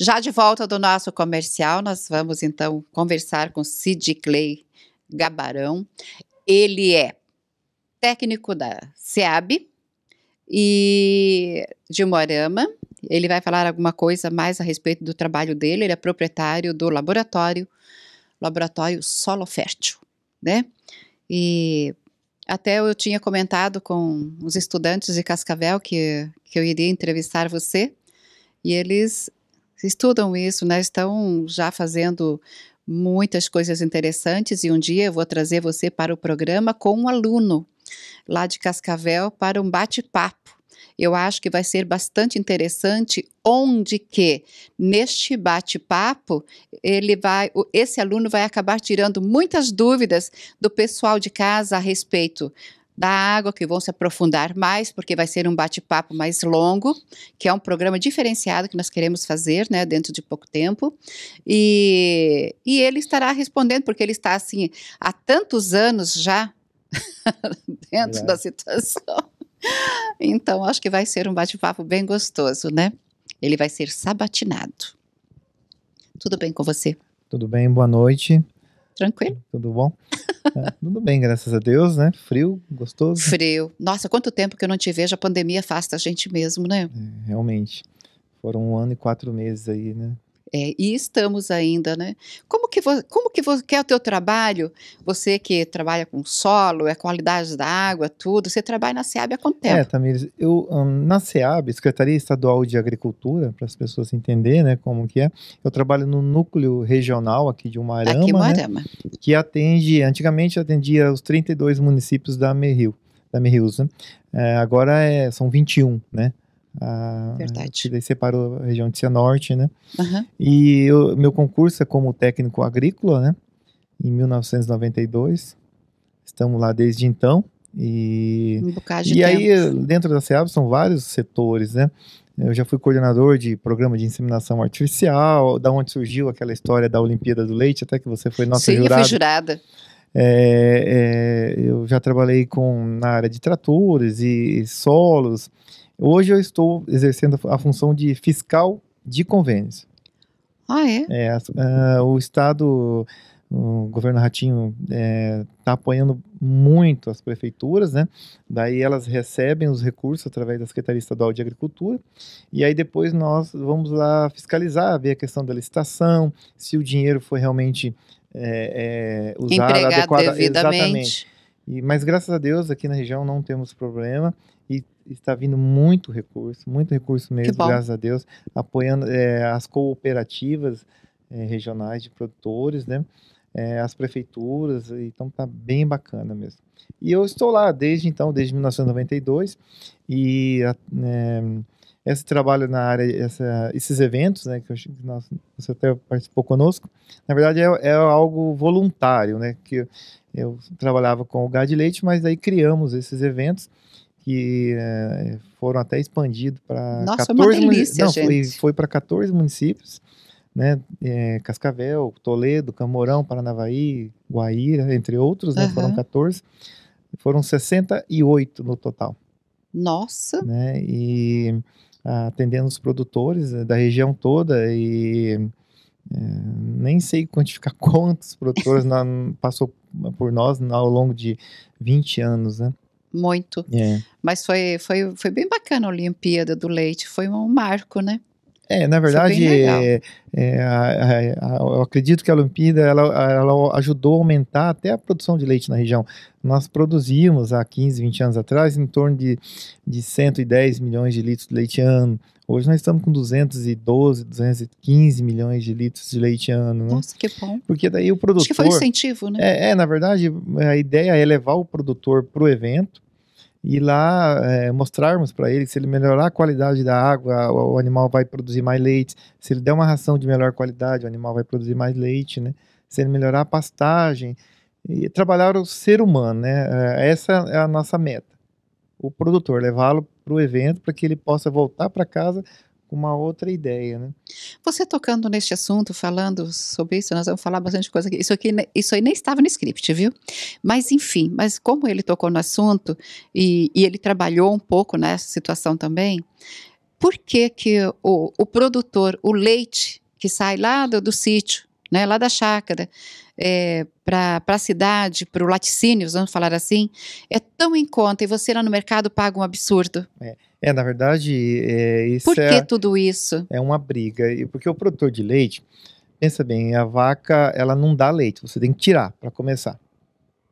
Já de volta do nosso comercial, nós vamos então conversar com Sid Clay Gabarão. Ele é técnico da SEAB e de Moarama. Ele vai falar alguma coisa mais a respeito do trabalho dele. Ele é proprietário do laboratório, laboratório Solo Fértil, né? E até eu tinha comentado com os estudantes de Cascavel que, que eu iria entrevistar você, e eles estudam isso, né? Estão já fazendo muitas coisas interessantes e um dia eu vou trazer você para o programa com um aluno lá de Cascavel para um bate-papo. Eu acho que vai ser bastante interessante, onde que neste bate-papo ele vai, esse aluno vai acabar tirando muitas dúvidas do pessoal de casa a respeito da água, que vão se aprofundar mais, porque vai ser um bate-papo mais longo, que é um programa diferenciado que nós queremos fazer, né, dentro de pouco tempo. E, e ele estará respondendo, porque ele está assim há tantos anos já dentro é. da situação. Então, acho que vai ser um bate-papo bem gostoso, né? Ele vai ser sabatinado. Tudo bem com você? Tudo bem, boa noite. Tranquilo? Tudo bom? é, tudo bem, graças a Deus, né? Frio, gostoso. Frio. Nossa, quanto tempo que eu não te vejo, a pandemia afasta a gente mesmo, né? É, realmente. Foram um ano e quatro meses aí, né? É, e estamos ainda, né? Como que, como que, que é o teu trabalho? Você que trabalha com solo, é qualidade da água, tudo, você trabalha na SEAB há quanto tempo? É, Tamires, eu um, na SEAB, Secretaria Estadual de Agricultura, para as pessoas entenderem, né, como que é, eu trabalho no núcleo regional aqui de Umarama, aqui Umarama. Né, que atende, antigamente atendia os 32 municípios da Meril, da Merrius, né? É, agora é, são 21, né? A, Verdade. Que daí separou a região de Cianorte, né? Uhum. E o meu concurso é como técnico agrícola, né? Em 1992. Estamos lá desde então. E, um e aí, dentro da SEAB, são vários setores, né? Eu já fui coordenador de programa de inseminação artificial, da onde surgiu aquela história da Olimpíada do Leite, até que você foi nossa Sim, jurada. Sim, fui jurada. É, é, eu já trabalhei com, na área de tratores e solos, Hoje eu estou exercendo a função de fiscal de convênios. Ah, é? é uh, o Estado, o governo Ratinho está é, tá apoiando muito as prefeituras, né? Daí elas recebem os recursos através da Secretaria Estadual de Agricultura e aí depois nós vamos lá fiscalizar, ver a questão da licitação, se o dinheiro foi realmente é, é, usado Empregado adequadamente. Devidamente. Exatamente. E, mas graças a Deus aqui na região não temos problema e está vindo muito recurso, muito recurso mesmo, graças a Deus, apoiando é, as cooperativas é, regionais de produtores, né? É, as prefeituras, então tá bem bacana mesmo. E eu estou lá desde então, desde 1992, e é, esse trabalho na área, essa, esses eventos, né, que eu, nós, você até participou conosco, na verdade é, é algo voluntário, né, que eu, eu trabalhava com o gado de leite, mas aí criamos esses eventos, que é, foram até expandidos para 14 delícia, Não, foi, foi para 14 municípios, né? É, Cascavel, Toledo, Camorão, Paranavaí, Guaíra, entre outros, né? Uhum. Foram 14. Foram 68 no total. Nossa! Né? E atendendo os produtores né, da região toda e é, nem sei quantificar quantos produtores passou por nós ao longo de 20 anos, né? Muito. É. Mas foi, foi, foi bem bacana a Olimpíada do Leite, foi um marco, né? É, na verdade, é, é, é, eu acredito que a Olimpíada ela, ela ajudou a aumentar até a produção de leite na região. Nós produzíamos há 15, 20 anos atrás em torno de, de 110 milhões de litros de leite ano. Hoje nós estamos com 212, 215 milhões de litros de leite ano. Né? Nossa, que bom. Porque daí o produtor. Acho que foi um incentivo, né? É, é na verdade, a ideia é levar o produtor para o evento e lá é, mostrarmos para ele que se ele melhorar a qualidade da água, o, o, animal vai produzir mais leite. Se ele der uma ração de melhor qualidade, o animal vai produzir mais leite, né? Se ele melhorar a pastagem e trabalhar o ser humano, né? É, essa é a nossa meta. O produtor levá-lo para o evento para que ele possa voltar para casa uma outra ideia, né? Você tocando neste assunto, falando sobre isso, nós vamos falar bastante coisa aqui. Isso aqui, isso aí nem estava no script, viu? Mas enfim, mas como ele tocou no assunto e, e ele trabalhou um pouco nessa situação também, por que, que o, o produtor, o leite que sai lá do, do sítio, né, lá da chácara, é, para a cidade, para o laticínio, vamos falar assim, é tão em conta e você lá no mercado paga um absurdo. É, é na verdade, é, isso Por que é, tudo isso? É uma briga, porque o produtor de leite, pensa bem, a vaca, ela não dá leite, você tem que tirar para começar.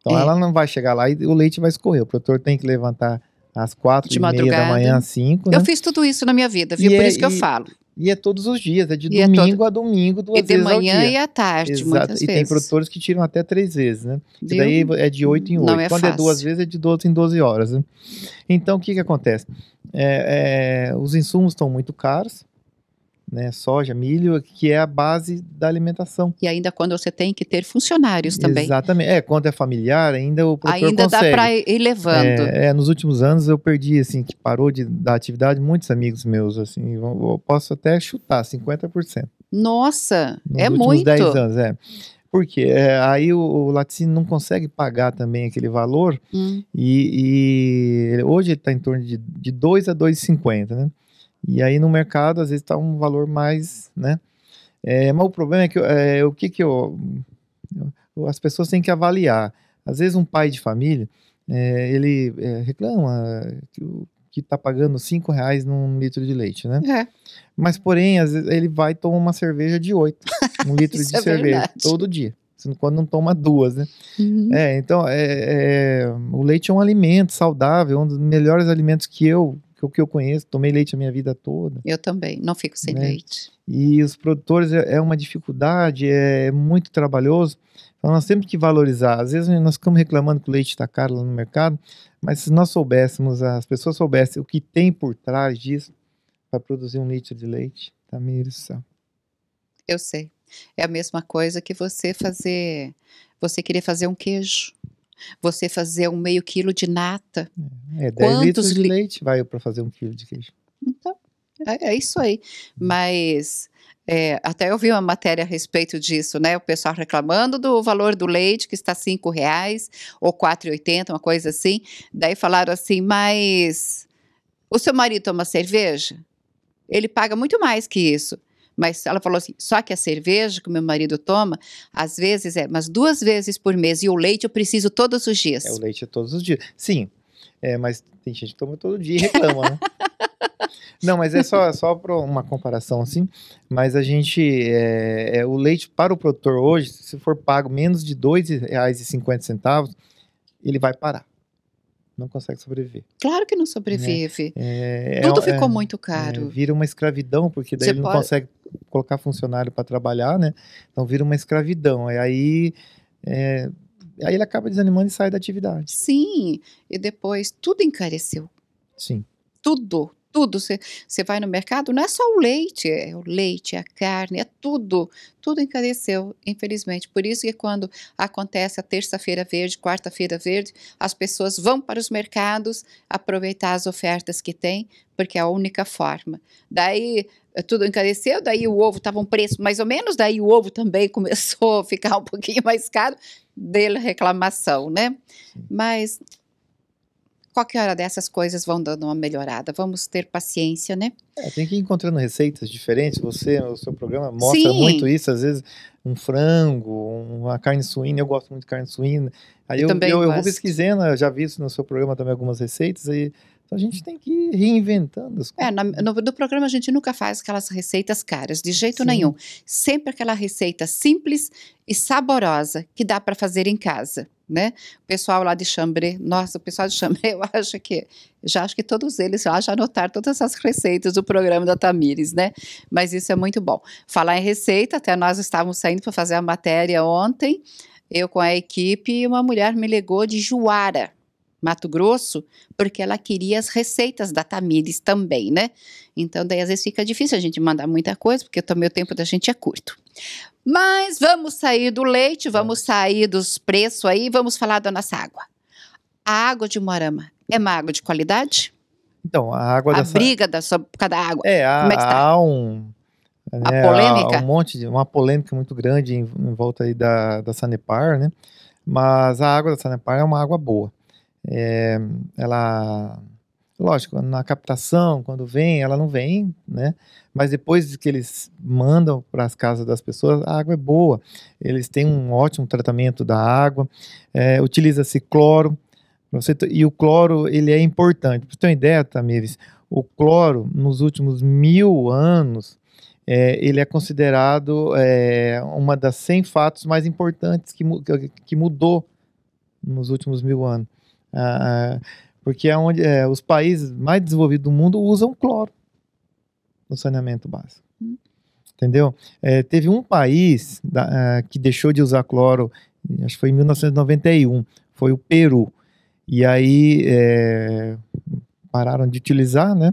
Então é. ela não vai chegar lá e o leite vai escorrer, o produtor tem que levantar às quatro de e meia da manhã, às cinco. Né? Eu fiz tudo isso na minha vida, viu? E Por é, isso que e, eu falo. E é todos os dias, é de e é domingo é todo... a domingo, duas vezes ao dia. E de manhã e à tarde, Exato. muitas e vezes. tem produtores que tiram até três vezes, né? E daí é de oito em oito. É Quando fácil. é duas vezes, é de 12 em 12 horas, né? Então, o que que acontece? É, é, os insumos estão muito caros, né, soja, milho, que é a base da alimentação. E ainda quando você tem que ter funcionários também. Exatamente. É, quando é familiar, ainda o produtor ainda consegue. dá para ir levando. É, é, nos últimos anos eu perdi, assim, que parou de dar atividade, muitos amigos meus, assim, eu, posso até chutar, 50%. Nossa, nos é últimos muito. 10 anos, é. Porque é, aí o, o, laticínio não consegue pagar também aquele valor hum. e, e, hoje ele está em torno de, de 2 a 2,50, né? E aí no mercado, às vezes, está um valor mais, né? É, mas o problema é que é, o que, que eu, as pessoas têm que avaliar. Às vezes um pai de família, é, ele é, reclama que está pagando cinco reais num litro de leite, né? É. Mas porém, às vezes ele vai tomar uma cerveja de oito, um litro de é cerveja verdade. todo dia quando não toma duas, né? Uhum. É, então, é, é, o leite é um alimento saudável, um dos melhores alimentos que eu que o que eu conheço, tomei leite a minha vida toda. Eu também, não fico sem né? leite. E os produtores é, é uma dificuldade, é muito trabalhoso. Então nós temos que valorizar. Às vezes nós ficamos reclamando que o leite está caro lá no mercado, mas se nós soubéssemos, as pessoas soubessem o que tem por trás disso para produzir um litro de leite, tá meio céu. Eu sei. É a mesma coisa que você fazer, você querer fazer um queijo você fazer um meio quilo de nata. É, 10 Quantos litros de li... leite vai para fazer um quilo de queijo. Então, é, é isso aí. Mas é, até eu vi uma matéria a respeito disso, né? O pessoal reclamando do valor do leite, que está cinco reais ou 4,80, uma coisa assim. Daí falaram assim, mas o seu marido toma cerveja? Ele paga muito mais que isso. Mas ela falou assim: só que a cerveja que o meu marido toma, às vezes é mas duas vezes por mês, e o leite eu preciso todos os dias. É, o leite é todos os dias. Sim, é, mas tem gente que toma todo dia e reclama, né? Não, mas é só, só para uma comparação assim. Mas a gente. É, é, o leite para o produtor hoje, se for pago menos de R$ 2,50, ele vai parar não consegue sobreviver. Claro que não sobrevive. É, é, Tudo é, ficou muito caro. É, vira uma escravidão, porque daí Você ele pode... não consegue colocar funcionário para trabalhar, né? Então vira uma escravidão. E aí, é, aí ele acaba desanimando e sai da atividade. Sim, e depois tudo encareceu. Sim. Tudo, tudo. Você vai no mercado, não é só o leite, é o leite, é a carne, é tudo. Tudo encareceu, infelizmente. Por isso que quando acontece a terça-feira verde, quarta-feira verde, as pessoas vão para os mercados aproveitar as ofertas que tem, porque é a única forma. Daí eh, tudo encareceu, daí o ovo estava um preço mais ou menos, daí o ovo também começou a ficar um pouquinho mais caro, dele reclamação, né? Mas qualquer hora dessas coisas vão dando uma melhorada. Vamos ter paciência, né? É, tem que ir encontrando receitas diferentes. Você, o seu programa mostra Sim. muito isso. Às vezes, um frango, uma carne suína. Eu gosto muito de carne suína. Aí eu, eu, eu, eu vou pesquisando, eu já vi isso no seu programa também algumas receitas. Então a gente tem que ir reinventando as coisas. É, no, no, programa a gente nunca faz aquelas receitas caras, de jeito Sim. nenhum. Sempre aquela receita simples e saborosa que dá para fazer em casa né? O pessoal lá de Chambré, nossa, o pessoal de Chambré, eu acho que, já acho que todos eles já, já anotaram todas as receitas do programa da Tamires, né? Mas isso é muito bom. Falar em receita, até nós estávamos saindo para fazer a matéria ontem, eu com a equipe, e uma mulher me ligou de Juara, Mato Grosso, porque ela queria as receitas da Tamires também, né? Então, daí às vezes fica difícil a gente mandar muita coisa, porque também o tempo da gente é curto. Mas vamos sair do leite, vamos sair dos preços aí, vamos falar da nossa água. A água de Moarama é uma água de qualidade? Então, a água a dessa... briga da sua, por causa da água. É, há, Como é que tá? há um... Né, a polêmica? Há um monte de... Uma polêmica muito grande em, em volta aí da, da Sanepar, né? Mas a água da Sanepar é uma água boa. É, ela... Lógico, na captação, quando vem, ela não vem, né? Mas depois que eles mandam para as casas das pessoas, a água é boa. Eles têm um ótimo tratamento da água. É, Utiliza-se cloro. Você, e o cloro, ele é importante. Para você ter uma ideia, Tamires, o cloro, nos últimos mil anos, é, ele é considerado é, uma das 100 fatos mais importantes que, que mudou nos últimos mil anos. Ah, porque é onde é, os países mais desenvolvidos do mundo usam cloro no saneamento básico. Hum. Entendeu? É, teve um país da, uh, que deixou de usar cloro, acho que foi em 1991, foi o Peru. E aí é, pararam de utilizar, né?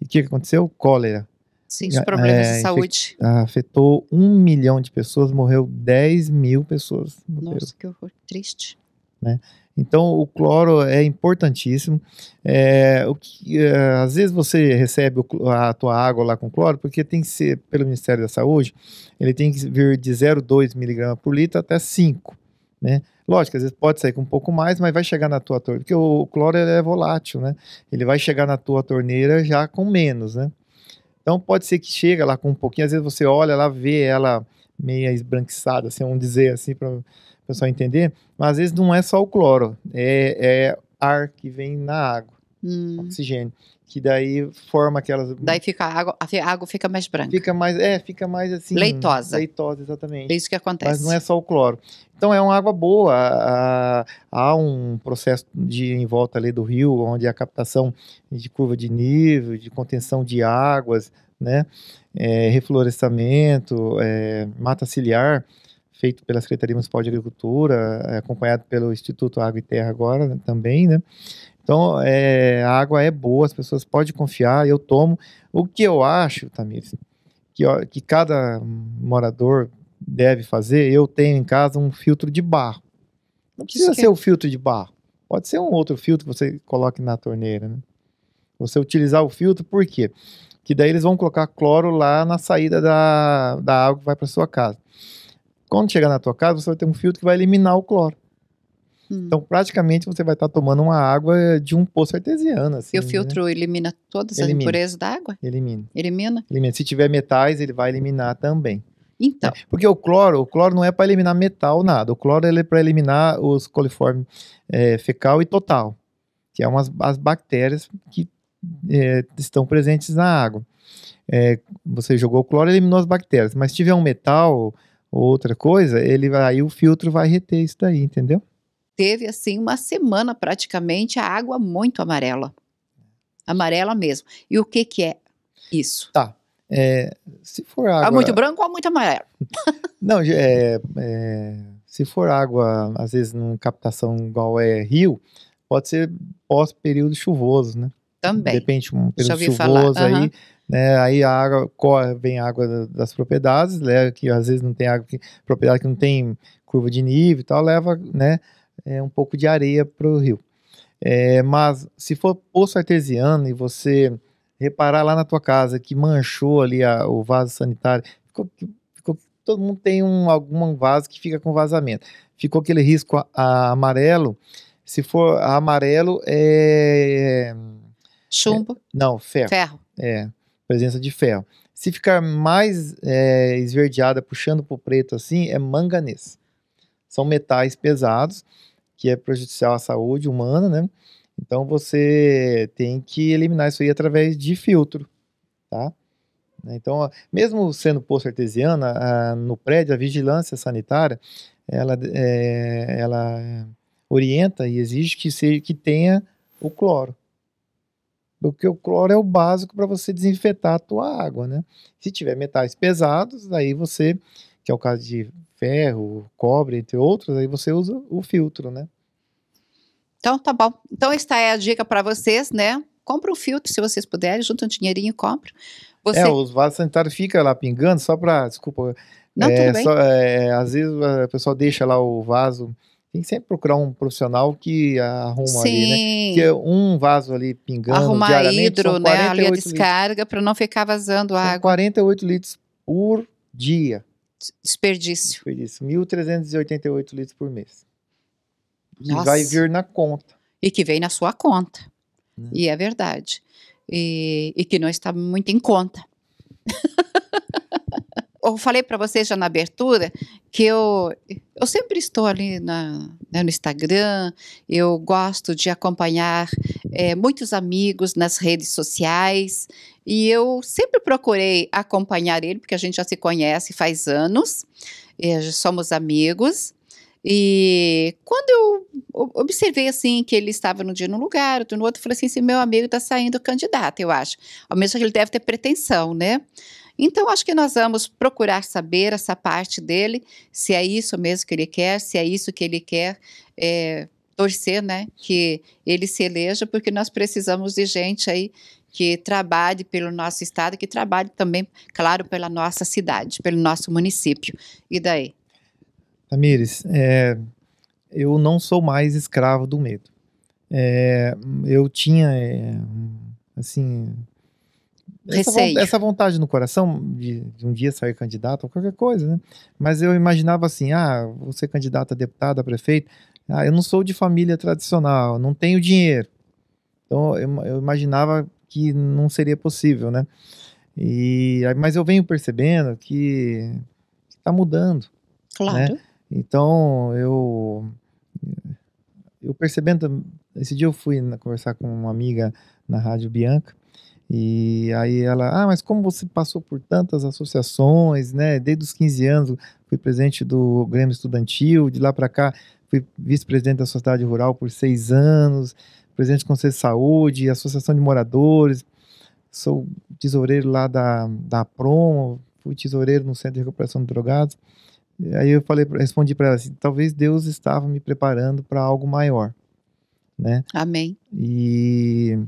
E o que aconteceu? Cólera. Sim, os problemas é, de saúde. Afetou um milhão de pessoas, morreu 10 mil pessoas. Nossa, Peru. que horror, triste. Né? Então, o cloro é importantíssimo. É, o que, é, às vezes você recebe o, a tua água lá com cloro, porque tem que ser, pelo Ministério da Saúde, ele tem que vir de 0,2 miligramas por litro até 5, né? Lógico, às vezes pode sair com um pouco mais, mas vai chegar na tua torneira, porque o cloro é volátil, né? Ele vai chegar na tua torneira já com menos, né? Então pode ser que chega lá com um pouquinho, às vezes você olha lá, vê ela meia esbranquiçada, assim, vamos dizer assim, para o pessoal entender, mas às vezes não é só o cloro, é, é ar que vem na água, hum. oxigênio que daí forma aquelas. Daí fica a água, a água fica mais branca. Fica mais, é, fica mais assim. Leitosa. Leitosa, exatamente. É isso que acontece. Mas não é só o cloro. Então é uma água boa. Há, há um processo de em volta ali do rio, onde a captação de curva de nível, de contenção de águas, né? É, reflorestamento, é, mata ciliar, feito pela Secretaria Municipal de Agricultura, é, acompanhado pelo Instituto Água e Terra agora né, também, né? Então, é, a água é boa, as pessoas podem confiar, eu tomo. O que eu acho, Tamires, que, que cada morador deve fazer, eu tenho em casa um filtro de barro. Não precisa ser o filtro de barro. Pode ser um outro filtro que você coloque na torneira, né? Você utilizar o filtro, por quê? Que daí eles vão colocar cloro lá na saída da, da água que vai para sua casa. Quando chegar na tua casa, você vai ter um filtro que vai eliminar o cloro. Hum. Então, praticamente, você vai estar tomando uma água de um poço artesiano. Assim, e o né? filtro né? elimina todas elimina. as impurezas da água? Elimina. Elimina? Elimina. Se tiver metais, ele vai eliminar também. Então. É, porque o cloro, o cloro não é para eliminar metal, nada. O cloro é para eliminar os coliformes é, fecal e total, que é umas as bactérias que é, estão presentes na água. É, você jogou o cloro, eliminou as bactérias. Mas se tiver um metal ou outra coisa, ele vai, aí o filtro vai reter isso daí, entendeu? teve assim uma semana praticamente a água muito amarela. Amarela mesmo. E o que que é isso? Tá. É, se for água. É muito branco ou muito amarelo? Não, é, é, se for água, às vezes, numa captação igual é rio, pode ser pós-período chuvoso, né? Também. Depende um período chuvoso uhum. aí, né? Aí a água corre, vem água das propriedades, leva que às vezes não tem água, que, propriedade que não tem curva de nível e tal, leva, né? é, um pouco de areia para o rio. É, mas se for poço artesiano e você reparar lá na tua casa que manchou ali a, o vaso sanitário, ficou, ficou, todo mundo tem um, algum vaso que fica com vazamento. Ficou aquele risco a, a amarelo. Se for amarelo, é. Chumbo? É, não, ferro. Ferro. É, presença de ferro. Se ficar mais é, esverdeada, puxando para o preto assim, é manganês. São metais pesados que é prejudicial à saúde humana, né? Então você tem que eliminar isso aí através de filtro, tá? Então, mesmo sendo poço artesiano, a, no prédio, a vigilância sanitária, ela, é, ela orienta e exige que, seja, que tenha o cloro. Porque o cloro é o básico para você desinfetar a tua água, né? Se tiver metais pesados, aí você, que é o caso de ferro, cobre, entre outros, aí você usa o filtro, né? Então, tá bom. Então, esta é a dica para vocês, né? Compre um filtro, se vocês puderem, junta um dinheirinho e compre. Você... É, os vasos sanitários ficam lá pingando só para, desculpa, Não, é, tudo bem. Só, é, às vezes a pessoa deixa lá o vaso tem que sempre procurar um profissional que arruma Sim. ali, né? Que é um vaso ali pingando Arrumar diariamente, hidro, né? Ali a descarga para não ficar vazando são água. 48 litros por dia. Desperdício. Desperdício. 1.388 litros por mês. Nossa. E vai vir na conta. E que vem na sua conta. Né? E é verdade. E, e que não está muito em conta. eu falei para vocês já na abertura que eu, eu sempre estou ali na, né, no Instagram, eu gosto de acompanhar é, muitos amigos nas redes sociais e eu sempre procurei acompanhar ele, porque a gente já se conhece faz anos, somos amigos. E quando eu observei assim que ele estava num dia num lugar, outro no outro, falei assim: esse meu amigo está saindo candidato, eu acho. Ao menos que ele deve ter pretensão, né? Então, acho que nós vamos procurar saber essa parte dele, se é isso mesmo que ele quer, se é isso que ele quer é, torcer, né? Que ele se eleja, porque nós precisamos de gente aí que trabalhe pelo nosso estado, que trabalhe também, claro, pela nossa cidade, pelo nosso município. E daí? Tamires, é, eu não sou mais escravo do medo. É, eu tinha, é, assim, essa, essa, vontade no coração de, de, um dia sair candidato ou qualquer coisa, né? Mas eu imaginava assim, ah, vou ser candidato a deputado, a prefeito. Ah, eu não sou de família tradicional, não tenho dinheiro. Então eu, eu imaginava que não seria possível, né? E, mas eu venho percebendo que está mudando. Claro. Né? Então eu eu percebendo, esse dia eu fui conversar com uma amiga na Rádio Bianca e aí ela, ah, mas como você passou por tantas associações, né? Desde os 15 anos fui presidente do Grêmio Estudantil, de lá para cá fui vice-presidente da Sociedade Rural por seis anos, presidente do Conselho de Saúde, Associação de Moradores, sou tesoureiro lá da, da Promo, fui tesoureiro no Centro de Recuperação de Drogados. E aí eu falei, respondi para ela assim, talvez Deus estava me preparando para algo maior, né? Amém. E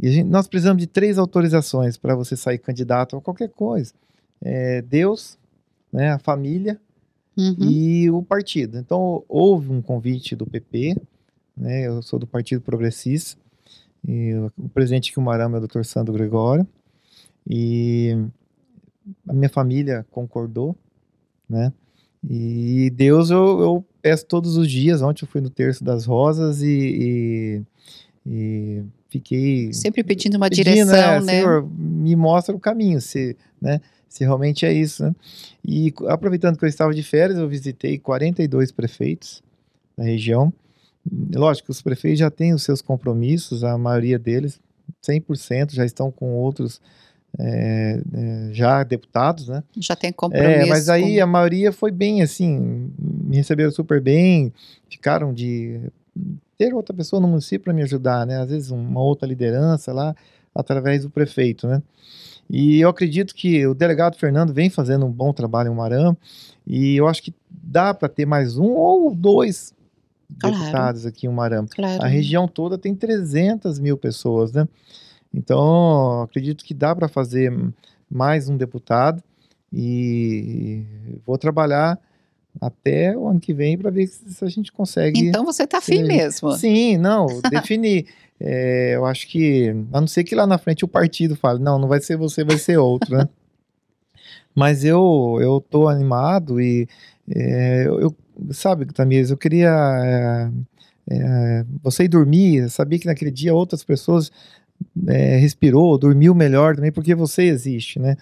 e gente, nós precisamos de três autorizações para você sair candidato a qualquer coisa: é Deus, né, a família uhum. e o partido. Então, houve um convite do PP, né, eu sou do Partido Progressista, e o presidente que o Marama é o Dr. Sandro Gregório, e a minha família concordou, né? E Deus eu, eu peço todos os dias. Ontem eu fui no Terço das Rosas e, e, e fiquei sempre pedindo uma pedindo, direção, né? Senhor, me mostra o caminho, se, né? Se realmente é isso, né? E aproveitando que eu estava de férias, eu visitei 42 prefeitos da região. Lógico, os prefeitos já têm os seus compromissos, a maioria deles, 100%, já estão com outros é, é, já deputados, né? Já tem compromisso. É, mas aí com... a maioria foi bem, assim, me receberam super bem, ficaram de ter outra pessoa no município para me ajudar, né? Às vezes uma outra liderança lá, através do prefeito, né? E eu acredito que o delegado Fernando vem fazendo um bom trabalho em Maram e eu acho que dá para ter mais um ou dois claro. deputados aqui em Maram. Claro. A região toda tem 300 mil pessoas, né? Então, acredito que dá para fazer mais um deputado e vou trabalhar até o ano que vem para ver se a gente consegue. Então você está afim mesmo. Sim, não, definir. é, eu acho que, a não ser que lá na frente o partido fale, não, não vai ser você, vai ser outro, né? Mas eu eu tô animado e é, eu, sabe, Tamires, eu queria é, é, você ir dormir, sabia que naquele dia outras pessoas é, respirou, dormiu melhor também porque você existe, né?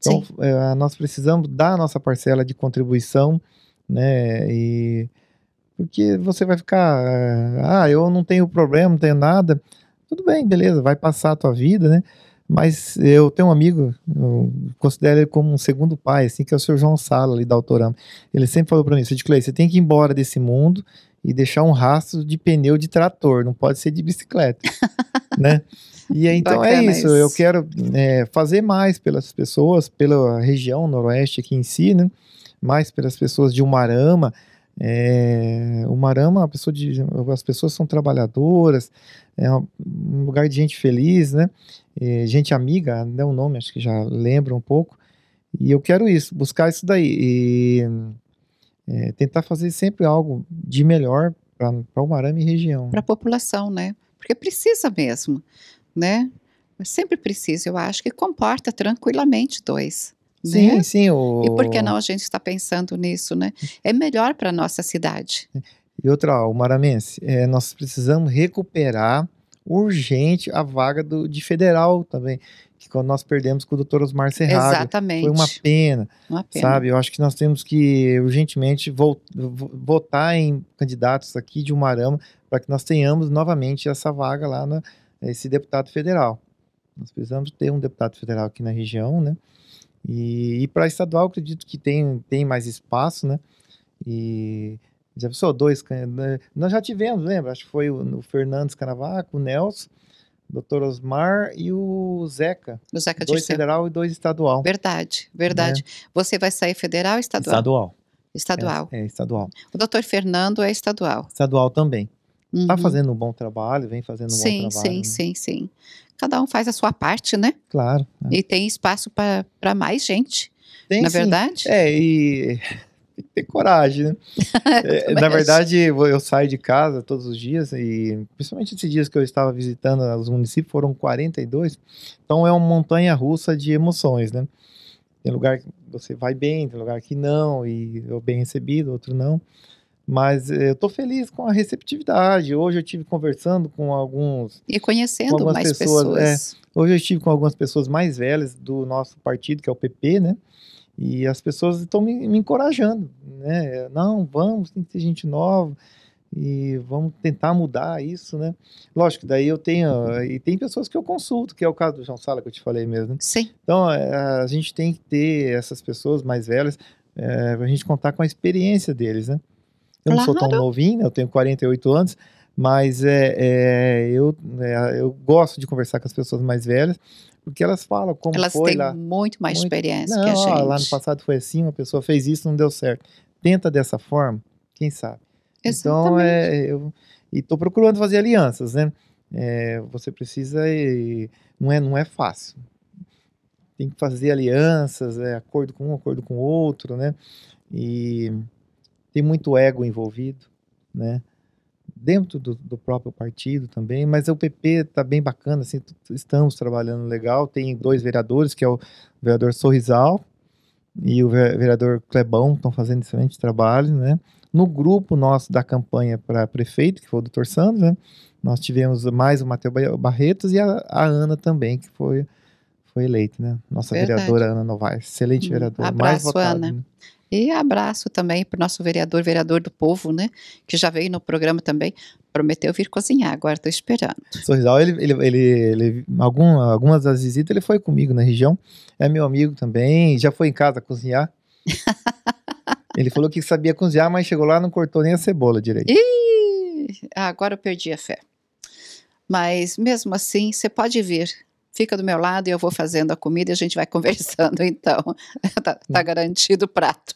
Então, é, nós precisamos dar a nossa parcela de contribuição né? E porque você vai ficar, ah, eu não tenho problema, não tenho nada. Tudo bem, beleza, vai passar a tua vida, né? Mas eu tenho um amigo, eu considero ele como um segundo pai, assim, que é o senhor João Sala, ali da Autorama. Ele sempre falou para mim, Sid Clay, você tem que ir embora desse mundo e deixar um rastro de pneu de trator, não pode ser de bicicleta, né? E então é isso, isso, eu quero é, fazer mais pelas pessoas, pela região noroeste aqui em si, né? mais pelas pessoas de Umarama. É, Umarama, pessoa de, as pessoas são trabalhadoras, é um lugar de gente feliz, né? É, gente amiga, né? O nome acho que já lembra um pouco. E eu quero isso, buscar isso daí e é, tentar fazer sempre algo de melhor para Umarama e região. Para a população, né? Porque precisa mesmo, né? Sempre precisa, eu acho que comporta tranquilamente dois. Sim, né? sim. O... E por que não a gente está pensando nisso, né? É melhor para a nossa cidade. E outra, o Maramense, é, nós precisamos recuperar urgente a vaga do, de federal também, que quando nós perdemos com o doutor Osmar Serrado. Exatamente. Foi uma pena, Uma pena. sabe? Eu acho que nós temos que urgentemente vo- votar em candidatos aqui de Umarama para que nós tenhamos novamente essa vaga lá, na, esse deputado federal. Nós precisamos ter um deputado federal aqui na região, né? E, e para estadual, acredito que tem, tem mais espaço, né? E já pensou, dois, né? nós já tivemos, lembra? Acho que foi o, o Fernandes Canavaco, o Nelson, o doutor Osmar e o Zeca. O Zeca Dois Dirceu. federal e dois estadual. Verdade, verdade. Você vai sair federal ou estadual? Estadual. Estadual. É, é, estadual. O doutor Fernando é estadual. Estadual também. Tá Uhum. fazendo um bom trabalho, vem fazendo um sim, bom trabalho. sim, né? sim, sim. Cada um faz a sua parte, né? Claro. né? E tem espaço para mais gente, Tem na sim. verdade? É, e ter coragem, né? É, na verdade, eu eu saio de casa todos os dias e principalmente esses dias que eu estava visitando os municípios, foram 42. Então é uma montanha russa de emoções, né? Tem lugar que você vai bem, tem lugar que não, e eu bem recebido, outro não. Mas eh, eu tô feliz com a receptividade. Hoje eu tive conversando com alguns E conhecendo algumas mais pessoas, pessoas. é. Hoje eu estive com algumas pessoas mais velhas do nosso partido, que é o PP, né? E as pessoas estão me, me encorajando, né? Não, vamos, tem que ter gente nova e vamos tentar mudar isso, né? Lógico, daí eu tenho e tem pessoas que eu consulto, que é o caso do João Sala que eu te falei mesmo. né? Sim, Então é, a gente tem que ter essas pessoas mais velhas é, para a gente contar com a experiência deles, né? Eu não sou tão novinho, né? eu tenho 48 anos, mas é, é, eu, é, eu gosto de conversar com as pessoas mais velhas, porque elas falam como elas foi têm lá. muito mais Muito- experiência Não, que a ó, gente. lá no passado foi assim, uma pessoa fez isso, não deu certo. Tenta dessa forma, quem sabe? Então, Exatamente. é, eu e estou procurando fazer alianças, né? É, você precisa e não é não é fácil. Tem que fazer alianças, é, acordo com um, acordo com o outro, né? E tem muito ego envolvido, né? Dentro do, do próprio partido também, mas o PP está bem bacana, assim, estamos trabalhando legal. Tem dois vereadores, que é o vereador Sorrisal e o ve- vereador Clebão, estão fazendo excelente trabalho, né? No grupo nosso da campanha para prefeito, que foi o doutor Sandro, né? Nós tivemos mais o Matheus Ba- Barretos e a, a Ana também, que foi, foi eleita, né? Nossa Verdade. vereadora Ana Novaes, excelente Hum, vereadora, mais abraço, votada. Ana. né? E abraço também para o nosso vereador, vereador do povo, né? Que já veio no programa também. Prometeu vir cozinhar, agora estou esperando. Sorrisal, ele, ele, ele, ele- algum, algumas das visitas ele foi comigo na região, é meu amigo também, já foi em casa cozinhar. ele falou que sabia cozinhar, mas chegou lá e não cortou nem a cebola direito. Ih, agora eu perdi a fé. Mas mesmo assim, você pode vir. Fica do meu lado e eu vou fazendo a comida e a gente vai conversando, então. tá, tá garantido o prato.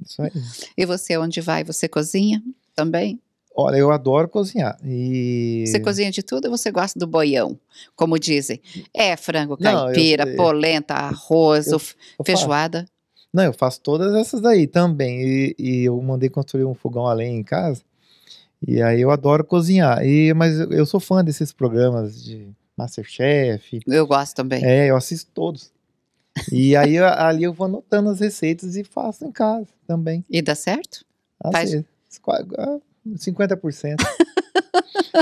Isso aí. E você, onde vai? Você cozinha também? Olha, eu adoro cozinhar. E... Você cozinha de tudo ou você gosta do boião, como dizem? É frango Não, eu- caipira, polenta, arroz, eu- eu faço. feijoada. Não, eu faço todas essas daí também. E, e eu mandei construir um fogão a lenha em casa. E aí eu adoro cozinhar. E, mas eu sou fã desses programas de Masterchef. Eu gosto também. É, eu assisto todos. E aí eu- ali eu vou anotando as receitas e faço em casa também. E dá certo? Às Faz- vezes, qua- ah, 50%.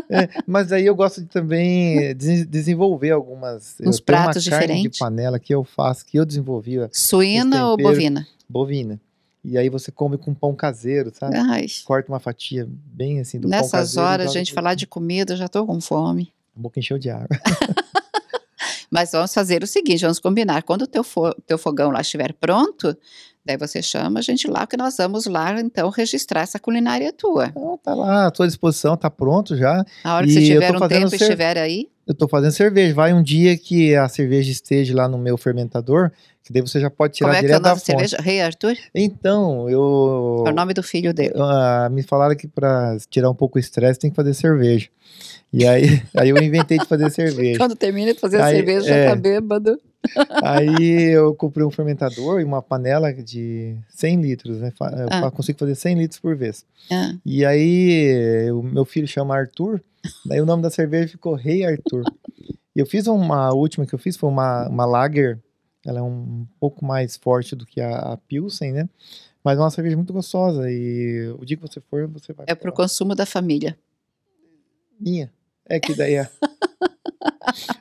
É, mas aí eu gosto de também des- desenvolver algumas. Uns pratos carne diferentes. de panela que eu faço, que eu desenvolvi, Suína ou bovina? bovina. E aí você come com pão caseiro, sabe? Ai, Corta uma fatia bem assim do pão nessas caseiro. e horas, joga gente, falar de comida, eu já tô com fome. Boca encheu de água. Mas vamos fazer o seguinte, vamos combinar. Quando o teu, fo- teu fogão lá estiver pronto, daí você chama a gente lá, que nós vamos lá, então, registrar essa culinária tua. Então tá lá à sua disposição, tá pronto já. A hora que você tiver um tempo e cer- estiver aí, Eu tô fazendo cerveja. Vai um dia que a cerveja esteja lá no meu fermentador, que daí você já pode tirar como é que é o direto da nome da fonte. cerveja? Rei Arthur? Então, eu. É o nome do filho dele. ah, me falaram que para tirar um pouco o estresse tem que fazer cerveja. E aí, aí eu inventei de fazer cerveja. Quando termina de fazer a Aí, cerveja, já é. tá bêbado. Aí eu comprei um fermentador e uma panela de 100 litros, né? Eu Ah. consigo fazer 100 litros por vez. Ah, E aí o meu filho chama Arthur, daí o nome da cerveja ficou Rei Arthur. E eu fiz uma, a última que eu fiz foi uma, uma Lager, ela é um pouco mais forte do que a, a Pilsen, né? Mas é uma cerveja muito gostosa e o dia que você for, você vai é pro provar. consumo da família. Minha. É que daí a,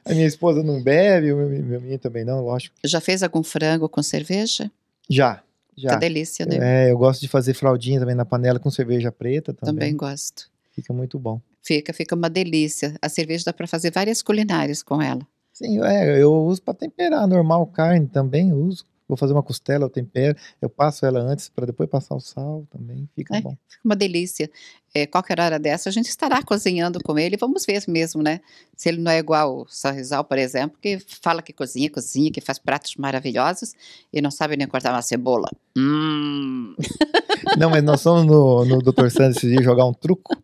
a minha esposa não bebe, o meu, meu menino também não, lógico. Já fez algum frango com cerveja? Já, já. Que delícia, né? É, eu gosto de fazer fraldinha também na panela com cerveja preta também. Também gosto. Fica muito bom. Fica, fica uma delícia. A cerveja dá para fazer várias culinárias com ela. Sim, é, eu uso para temperar normal carne também, uso vou fazer uma costela, eu tempero, eu passo ela antes para depois passar o sal também, fica é, bom. Fica uma delícia. É, qualquer hora dessa a gente estará cozinhando com ele, vamos ver mesmo, né? Se ele não é igual o Sarrizal, por exemplo, que fala que cozinha, cozinha, que faz pratos maravilhosos e não sabe nem cortar uma cebola. Hum. Não, mas nós somos no, no Dr. Sandro esse dia jogar um truco.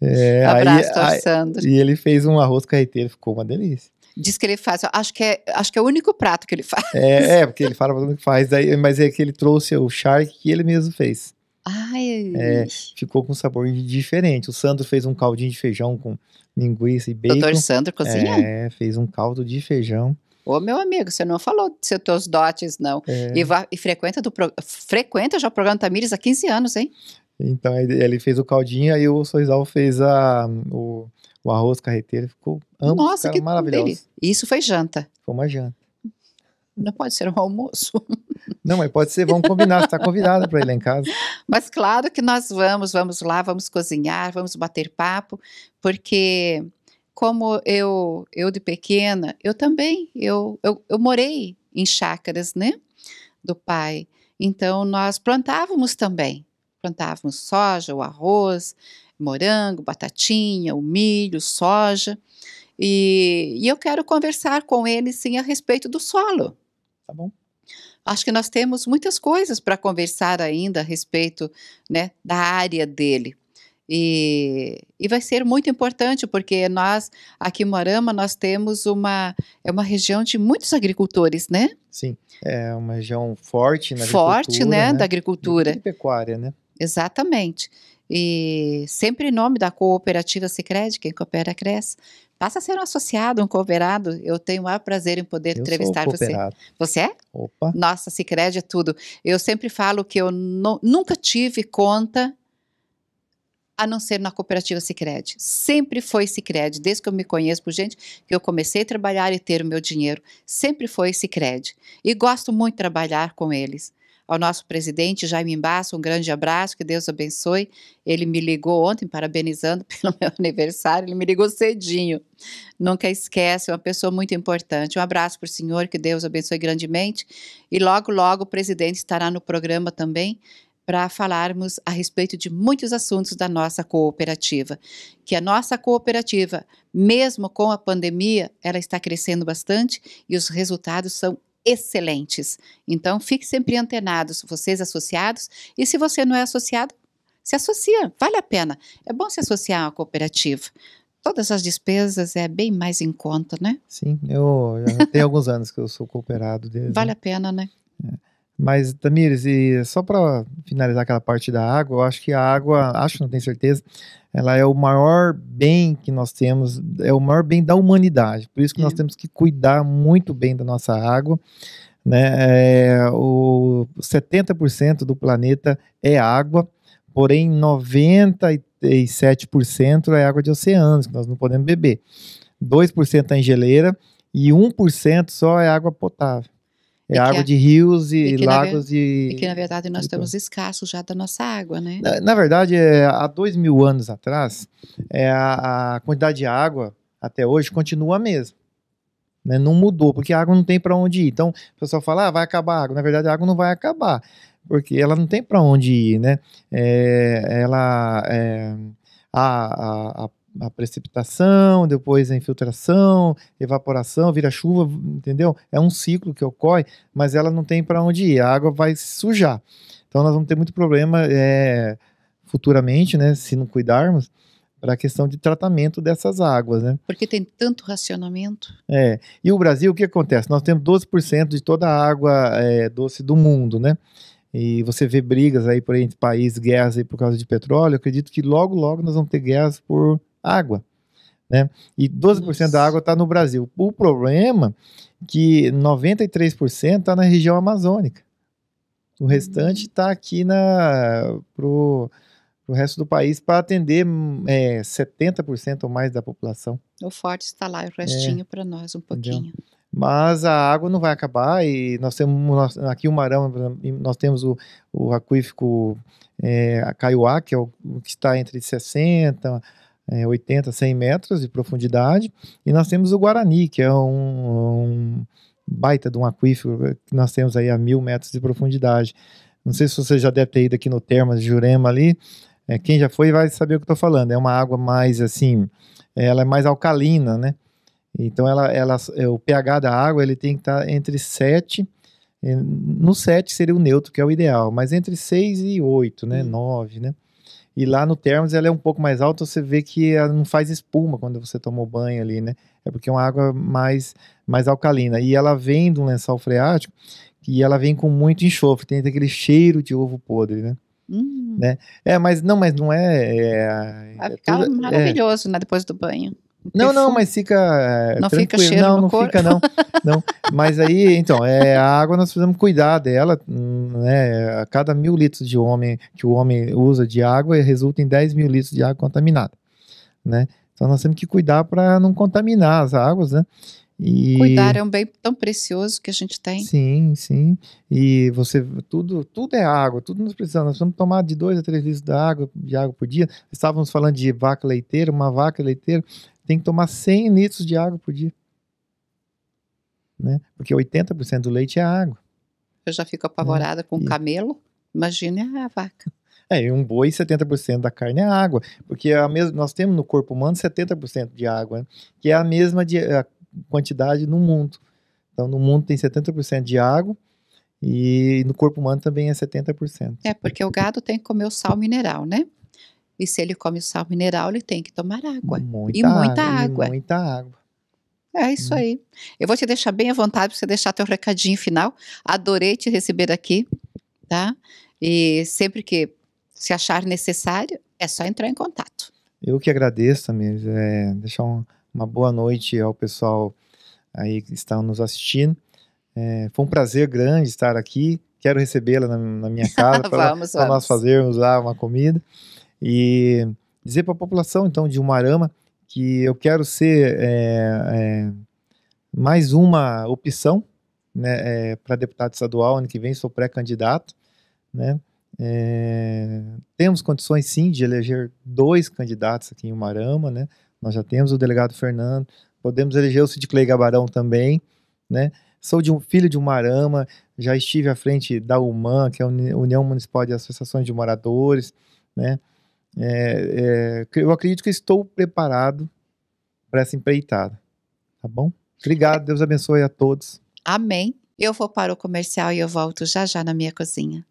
É, Abraço, aí, aí, E ele fez um arroz carreteiro, ficou uma delícia. Diz que ele faz, acho que é, acho que é o único prato que ele faz. É, é porque ele fala o que faz, daí, mas é que ele trouxe o charque que ele mesmo fez. Ai. É, ficou com um sabor diferente. O Sandro fez um caldinho de feijão com linguiça e bacon. Doutor Sandro cozinha? É, fez um caldo de feijão. Ô, meu amigo, você não falou de seus dotes, não. É. E, e, frequenta, do, frequenta já o programa Tamires há 15 anos, hein? Então, ele fez o caldinho, aí o Soizal fez a, o, o arroz carreteiro, ficou ambos Nossa, que maravilhoso. Isso foi janta. Foi uma janta. Não pode ser um almoço. Não, mas pode ser, vamos combinar, você está convidada para ir lá em casa. Mas claro que nós vamos, vamos lá, vamos cozinhar, vamos bater papo, porque como eu, eu de pequena, eu também, eu, eu, eu morei em chácaras, né, do pai. Então nós plantávamos também, plantávamos soja, o arroz, morango, batatinha, o milho, soja. E, e eu quero conversar com ele, sim, a respeito do solo. Tá bom. Acho que nós temos muitas coisas para conversar ainda a respeito né, da área dele. E, e vai ser muito importante, porque nós, aqui em Moarama, nós temos uma, é uma região de muitos agricultores, né? Sim, é uma região forte na Forte, né, né? da agricultura. E pecuária, né? Exatamente. E sempre em nome da cooperativa Sicredi, quem coopera cresce. Passa a ser um associado, um cooperado. Eu tenho o maior prazer em poder eu entrevistar você. Você é? Opa. Nossa, Sicredi é tudo. Eu sempre falo que eu nunca tive conta a não ser na cooperativa Sicredi. Sempre foi Sicredi, desde que eu me conheço por gente que eu comecei a trabalhar e ter o meu dinheiro, sempre foi Sicredi. E gosto muito de trabalhar com eles ao nosso presidente Jaime Embaço, um grande abraço, que Deus abençoe. Ele me ligou ontem, parabenizando pelo meu aniversário, ele me ligou cedinho. Nunca esquece, é uma pessoa muito importante. Um abraço para o senhor, que Deus abençoe grandemente. E logo, logo o presidente estará no programa também para falarmos a respeito de muitos assuntos da nossa cooperativa. Que a nossa cooperativa, mesmo com a pandemia, ela está crescendo bastante e os resultados são excelentes. Então, fique sempre antenados, vocês associados, e se você não é associado, se associa, vale a pena. É bom se associar a uma cooperativa. Todas as despesas é bem mais em conta, né? Sim, eu já tenho alguns anos que eu sou cooperado deles. Vale a pena, né? É. Mas, Tamires, e só para finalizar aquela parte da água, eu acho que a água, acho, não tenho certeza, ela é o maior bem que nós temos, é o maior bem da humanidade. Por isso que é. nós temos que cuidar muito bem da nossa água. Né? É, o 70% do planeta é água, porém 97% é água de oceanos, que nós não podemos beber. 2% é em geleira e 1% só é água potável. É água de rios e, e lagos e... E que, na verdade, nós estamos escassos já da nossa água, né? Na, na verdade, é, há dois mil anos atrás, é, a, a, quantidade de água, até hoje, continua a mesma. Né? Não mudou, porque a água não tem para onde ir. Então, o pessoal fala, ah, vai acabar a água. Na verdade, a água não vai acabar, porque ela não tem para onde ir, né? É, ela... É, a, a, a precipitação, depois a infiltração, evaporação, vira chuva, entendeu? É um ciclo que ocorre, mas ela não tem para onde ir, a água vai sujar. Então nós vamos ter muito problema é, futuramente, né, se não cuidarmos, para a questão de tratamento dessas águas, né? Porque tem tanto racionamento. É. E o Brasil, o que acontece? Nós temos 12% de toda a água é, doce do mundo, né? E você vê brigas aí por entre países, guerras aí por causa de petróleo. Eu acredito que logo, logo nós vamos ter guerras por água. Né? E 12% Nossa. da água está no Brasil. O problema é que 93% está na região amazônica. O restante está aqui na pro, para o resto do país para atender é, 70% ou mais da população. O forte está lá, o restinho é, para nós um pouquinho. Entendeu? Mas a água não vai acabar e nós temos nós, aqui o Marão, nós temos o, o aquífico é, a Caiuá, que é o que está entre 60 é, 80, 100 metros de profundidade, e nós temos o Guarani, que é um, um baita de um aquífero que nós temos aí a mil metros de profundidade. Não sei se você já deve ter ido aqui no Termas de Jurema ali, é, quem já foi vai saber o que estou falando. É uma água mais assim, ela é mais alcalina, né? Então ela, ela, é, o pH da água ele tem que estar tá entre 7, no 7 seria o neutro, que é o ideal, mas entre 6 e 8, né? Hum. 9, né? E lá no Termos ela é um pouco mais alta, você vê que ela não faz espuma quando você tomou banho ali, né? É porque é uma água mais, mais alcalina. E ela vem de um lençol freático e ela vem com muito enxofre, tem aquele cheiro de ovo podre, né? Hum. né? É, mas não, mas não é. é Vai ficar é, maravilhoso, né? Depois do banho. Não, não, mas fica. É, não tranquilo. fica cheiro Não, não corpo. fica, não. não. Mas aí, então, é, a água nós precisamos cuidar dela, né? A cada mil litros de homem que o homem usa de água, resulta em 10 mil litros de água contaminada, né? Então nós temos que cuidar para não contaminar as águas, né? E... Cuidar é um bem tão precioso que a gente tem. Sim, sim. E você, tudo, tudo é água, tudo nós precisamos. Nós vamos tomar de 2 a 3 litros de água, de água por dia. Estávamos falando de vaca leiteira, uma vaca leiteira tem que tomar 100 litros de água por dia. Né? Porque 80% do leite é água. Eu já fico apavorada com o camelo, imagine a vaca. É, e um boi, 70% da carne é água, porque a mesma, nós temos no corpo humano 70% de água, né? que é a mesma de, a quantidade no mundo. Então, no mundo tem 70% de água e no corpo humano também é 70%. É, porque o gado tem que comer o sal mineral, né? E se ele come sal mineral, ele tem que tomar água. Muita e muita água. E muita água. É isso hum. aí. Eu vou te deixar bem à vontade para você deixar teu recadinho final. Adorei te receber aqui, tá? E sempre que se achar necessário, é só entrar em contato. Eu que agradeço, Tamir. É, deixar um, uma boa noite ao pessoal aí que estão nos assistindo. É, foi um prazer grande estar aqui. Quero recebê-la na, na, minha casa para nós fazermos lá uma comida. E dizer para a população, então, de Umarama, que eu quero ser é, é, mais uma opção né, é, para deputado estadual. Ano que vem sou pré-candidato. Né? É, temos condições, sim, de eleger dois candidatos aqui em Umarama. Né? Nós já temos o delegado Fernando, podemos eleger o Cid Clay Gabarão também. Né? Sou de um filho de Umarama, já estive à frente da UMAN, que é a União Municipal de Associações de Moradores, né? É, é, eu acredito que estou preparado para essa empreitada. Tá bom? Obrigado, Deus abençoe a todos. Amém. Eu vou para o comercial e eu volto já já na minha cozinha.